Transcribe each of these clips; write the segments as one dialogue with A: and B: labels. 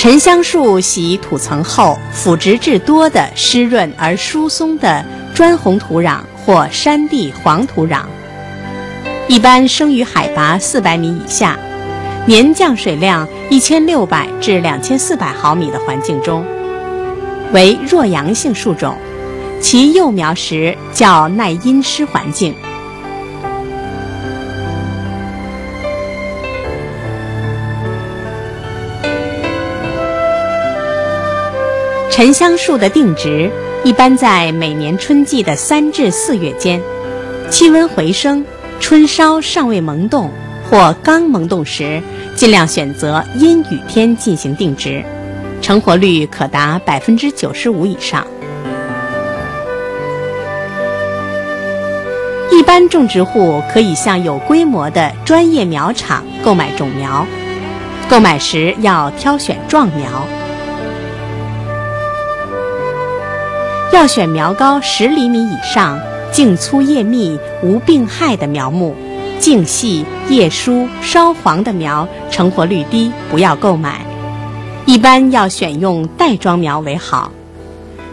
A: 沉香树喜土层厚、腐殖质多的湿润而疏松的砖红土壤或山地黄土壤，一般生于海拔四百米以下，年降水量一千六百至两千四百毫米的环境中，为弱阳性树种，其幼苗时较耐阴湿环境。沉香树的定植一般在每年春季的三至四月间，气温回升、春梢尚未萌动或刚萌动时，尽量选择阴雨天进行定植，成活率可达百分之九十五以上。一般种植户可以向有规模的专业苗场购买种苗，购买时要挑选壮苗。要选苗高十厘米以上、茎粗叶密、无病害的苗木，茎细叶疏稍黄的苗成活率低，不要购买。一般要选用袋装苗为好。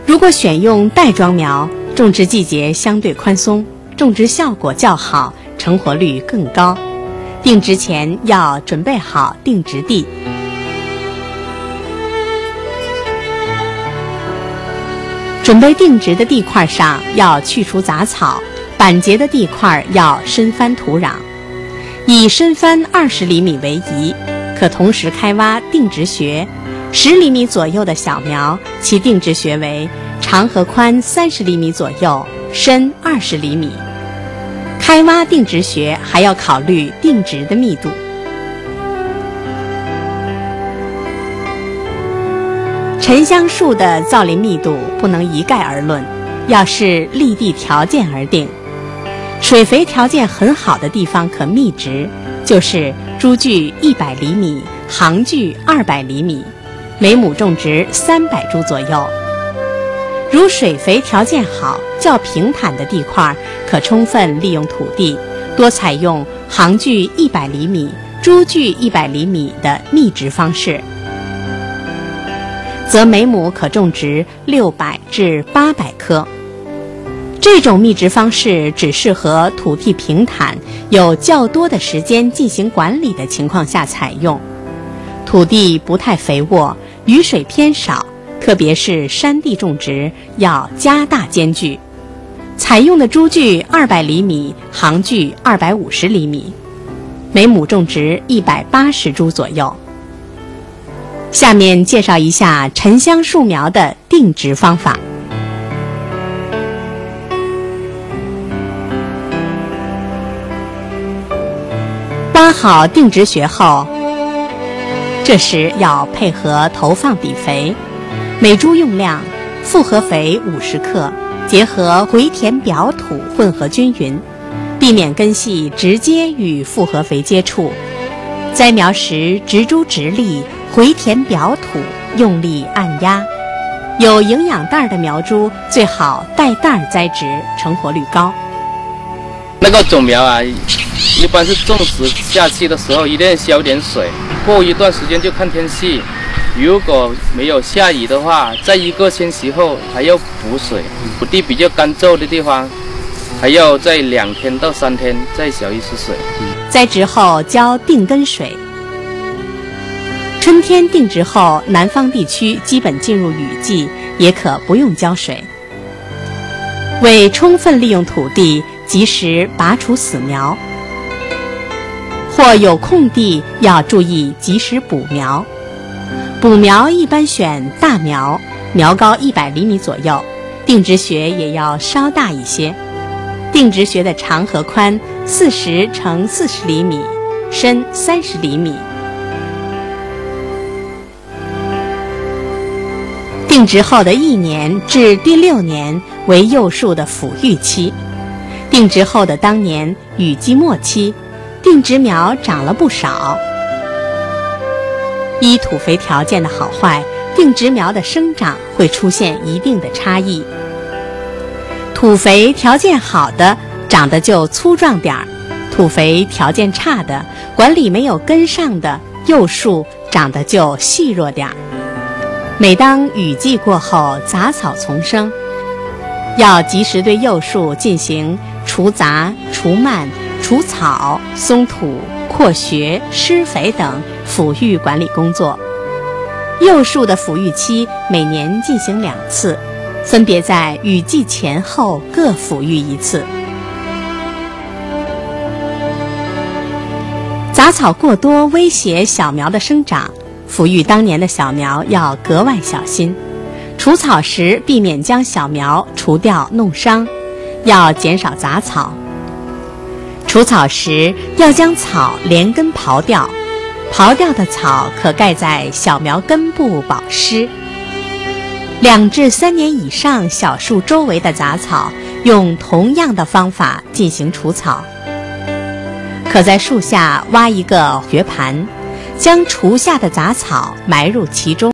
A: 如果选用袋装苗，种植季节相对宽松，种植效果较好，成活率更高。定植前要准备好定植地。准备定植的地块上要去除杂草，板结的地块要深翻土壤，以深翻二十厘米为宜。可同时开挖定植穴，十厘米左右的小苗，其定植穴为长和宽三十厘米左右，深二十厘米。开挖定植穴还要考虑定植的密度。沉香树的造林密度不能一概而论，要视立地条件而定。水肥条件很好的地方可密植，就是株距一百厘米，行距二百厘米，每亩种植三百株左右。如水肥条件好、较平坦的地块，可充分利用土地，多采用行距一百厘米、株距一百厘米的密植方式。则每亩可种植六百至八百棵。这种密植方式只适合土地平坦、有较多的时间进行管理的情况下采用。土地不太肥沃、雨水偏少，特别是山地种植要加大间距。采用的株距二百厘米，行距二百五十厘米，每亩种植一百八十株左右。下面介绍一下沉香树苗的定植方法。挖好定植穴后，这时要配合投放底肥，每株用量复合肥五十克，结合回填表土混合均匀，避免根系直接与复合肥接触。栽苗时植株直立。回填表土，用力按压。有营养袋的苗株最好带袋栽植，成活率高。
B: 那个种苗啊，一般是种植下去的时候一定要浇点水，过一段时间就看天气。如果没有下雨的话，在一个星期后还要补水。土地比较干燥的地方，还要在两天到三天再浇一次水。
A: 栽植后浇定根水。春天定植后，南方地区基本进入雨季，也可不用浇水。为充分利用土地，及时拔除死苗，或有空地要注意及时补苗。补苗一般选大苗，苗高一百厘米左右，定植穴也要稍大一些。定植穴的长和宽四十乘四十厘米，深三十厘米。定植后的一年至第六年为幼树的抚育期，定植后的当年雨季末期，定植苗长了不少。依土肥条件的好坏，定植苗的生长会出现一定的差异。土肥条件好的长得就粗壮点儿，土肥条件差的、管理没有跟上的幼树长得就细弱点儿。每当雨季过后，杂草丛生，要及时对幼树进行除杂、除蔓、除草、松土、扩学、施肥等抚育管理工作。幼树的抚育期每年进行两次，分别在雨季前后各抚育一次。杂草过多威胁小苗的生长。抚育当年的小苗要格外小心，除草时避免将小苗除掉弄伤，要减少杂草。除草时要将草连根刨掉，刨掉的草可盖在小苗根部保湿。两至三年以上小树周围的杂草，用同样的方法进行除草。可在树下挖一个穴盘。将除下的杂草埋入其中。